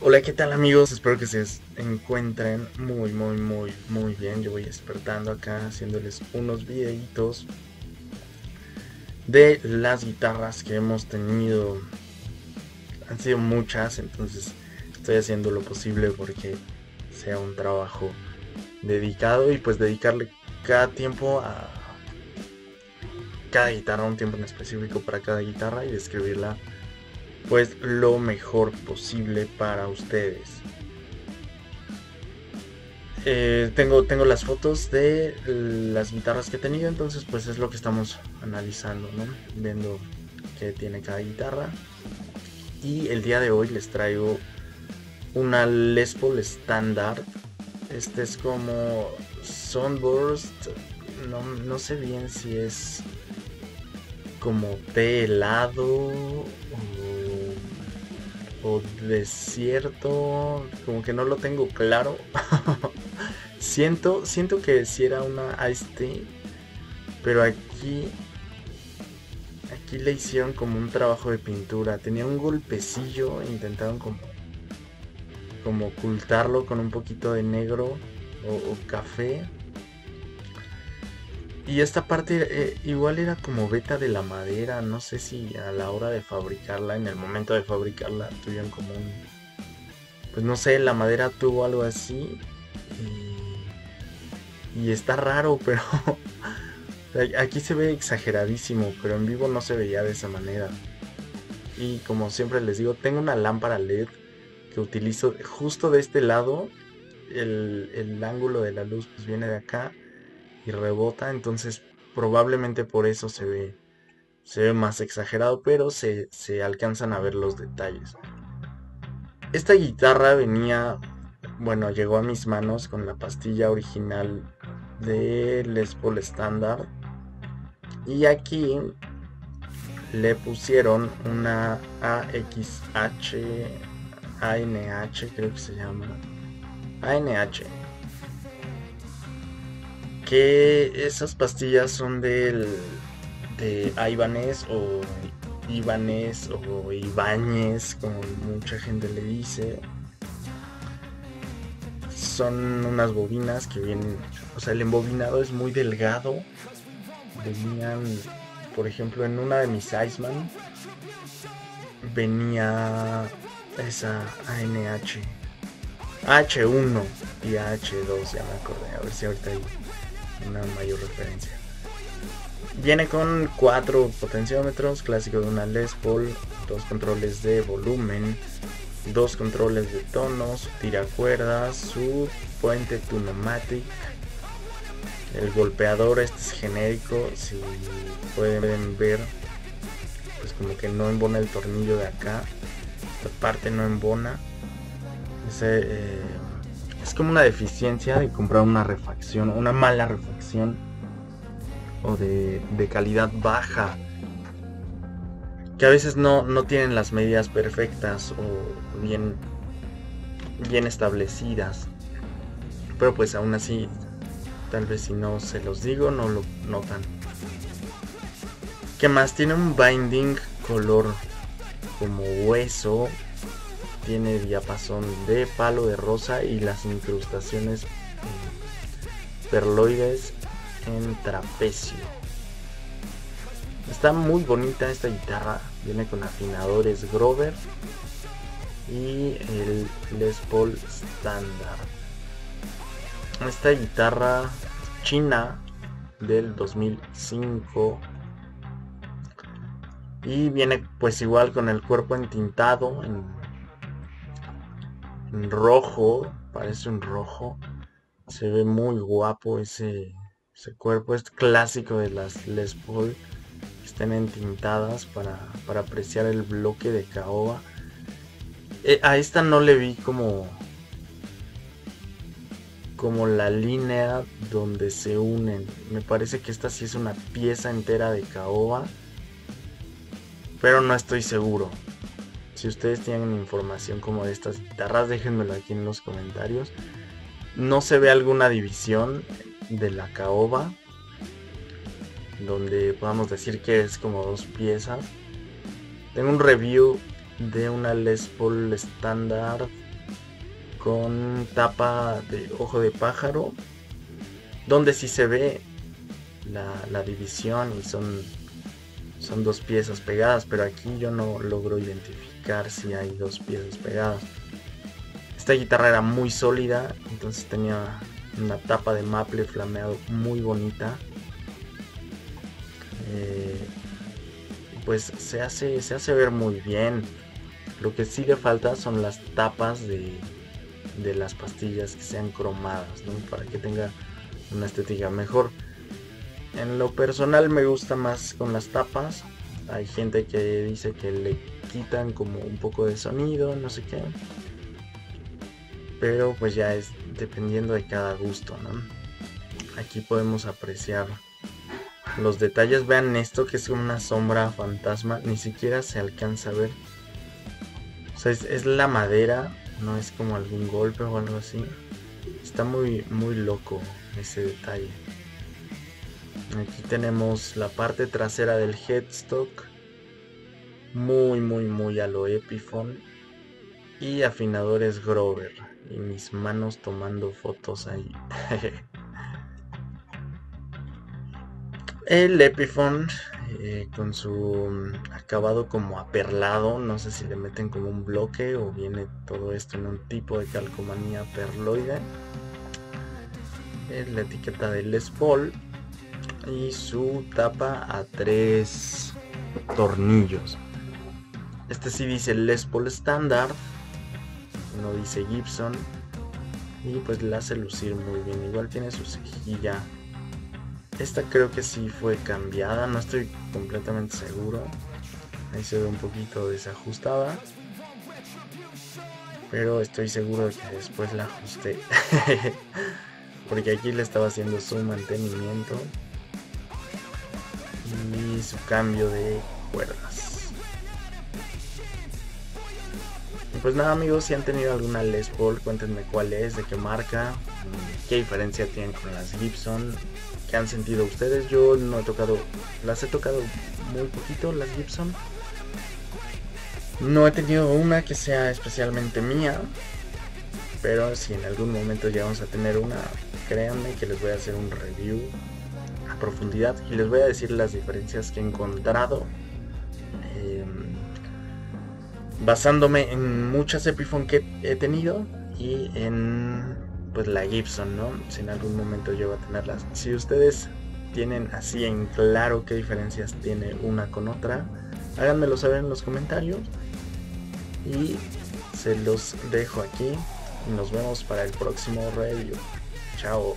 Hola, ¿qué tal amigos? Espero que se encuentren muy, muy, muy, muy bien. Yo voy despertando acá haciéndoles unos videitos de las guitarras que hemos tenido. Han sido muchas, entonces estoy haciendo lo posible porque sea un trabajo dedicado y pues dedicarle cada tiempo a cada guitarra, un tiempo en específico para cada guitarra y describirla pues lo mejor posible para ustedes. Eh, tengo, tengo las fotos de las guitarras que he tenido, entonces pues es lo que estamos analizando, ¿no? Viendo qué tiene cada guitarra. Y el día de hoy les traigo una Les Paul Standard. Este es como Sunburst. No, no sé bien si es como té helado o desierto, como que no lo tengo claro. siento, siento que si era una Ice pero aquí aquí le hicieron como un trabajo de pintura, tenía un golpecillo, intentaron como como ocultarlo con un poquito de negro o café y esta parte eh, igual era como beta de la madera, no sé si a la hora de fabricarla, en el momento de fabricarla, tuvieron como un... Pues no sé, la madera tuvo algo así. Y, y está raro, pero... aquí se ve exageradísimo, pero en vivo no se veía de esa manera. Y como siempre les digo, tengo una lámpara LED que utilizo justo de este lado. El, el ángulo de la luz pues viene de acá y rebota, entonces probablemente por eso se ve, se ve más exagerado, pero se, se alcanzan a ver los detalles. Esta guitarra venía, bueno, llegó a mis manos con la pastilla original de Les Paul Standard. Y aquí le pusieron una AXH, ANH creo que se llama. ANH que esas pastillas son del de Ibanez o Ibanez o Ibáñez, como mucha gente le dice. Son unas bobinas que vienen, o sea, el embobinado es muy delgado. Venían, por ejemplo, en una de mis Iceman venía esa ANH, H1 y H2, ya me acordé, a ver si ahorita hay una mayor referencia. Viene con cuatro potenciómetros, clásico de una Les Paul, dos controles de volumen, dos controles de tonos, tiracuerdas, su puente Tunomatic, el golpeador este es genérico, si pueden ver, pues como que no embona el tornillo de acá, esta parte no embona. Ese, eh, es como una deficiencia de comprar una refacción, una mala refacción o de, calidad baja que a veces no, no, tienen las medidas perfectas o bien, bien establecidas. Pero pues aún así, tal vez si no se los digo, no lo notan. ¿Qué más? Tiene un binding color como hueso, tiene diapasón de palo de rosa y las incrustaciones perloides en trapecio. Está muy bonita esta guitarra, viene con afinadores Grover y el Les Paul Standard. Esta guitarra china del 2005 y viene pues igual con el cuerpo entintado en rojo, parece un rojo. Se ve muy guapo ese, ese cuerpo. Es clásico de las Les Paul. estén entintadas para, para apreciar el bloque de caoba. Eh, a esta no le vi como como la línea donde se unen. Me parece que esta sí es una pieza entera de caoba. Pero no estoy seguro. Si ustedes tienen información como de estas guitarras, déjenmelo aquí en los comentarios. No se ve alguna división de la caoba donde podamos decir que es como dos piezas. Tengo un review de una Les Paul Standard con tapa de ojo de pájaro, donde sí se ve la, división y son, son dos piezas pegadas, pero aquí yo no logro identificar si hay dos piezas pegadas. Esta guitarra era muy sólida, entonces tenía una tapa de maple flameado muy bonita. Eh, pues se hace, se hace ver muy bien. Lo que sí le falta son las tapas de, de las pastillas que sean cromadas, Para que tenga una estética mejor. En lo personal me gusta más con las tapas. Hay gente que dice que le quitan como un poco de sonido, no sé qué. Pero pues ya es dependiendo de cada gusto, ¿no? Aquí podemos apreciar los detalles. Vean esto que es una sombra fantasma. Ni siquiera se alcanza a ver. O sea, es, la madera. No es como algún golpe o algo así. Está muy, muy loco ese detalle. Aquí tenemos la parte trasera del headstock. Muy, muy, muy a lo Epiphone. Y afinadores Grover. Y mis manos tomando fotos ahí. El Epiphone eh, con su acabado como aperlado. No sé si le meten como un bloque o viene todo esto en un tipo de calcomanía perloide. Es la etiqueta de Les Paul y su tapa a tres tornillos. Este sí dice Les Paul Standard, no dice Gibson y pues le hace lucir muy bien. Igual tiene su cejilla. Esta creo que sí fue cambiada, no estoy completamente seguro. Ahí se ve un poquito desajustada. Pero estoy seguro de que después la ajusté. Porque aquí le estaba haciendo su mantenimiento y su cambio de cuerdas. Pues nada amigos, si han tenido alguna Les Paul, cuéntenme cuál es, de qué marca, qué diferencia tienen con las Gibson, qué han sentido ustedes. Yo no he tocado, las he tocado muy poquito, las Gibson. No he tenido una que sea especialmente mía, pero si en algún momento llegamos a tener una, créanme que les voy a hacer un review profundidad y les voy a decir las diferencias que he encontrado em, basándome en muchas Epiphone que he tenido y en pues la Gibson, ¿no? Si en algún momento llego a tenerlas. Si ustedes tienen así en claro qué diferencias tiene una con otra, háganmelo saber en los comentarios y se los dejo aquí nos vemos para el próximo review. Chao.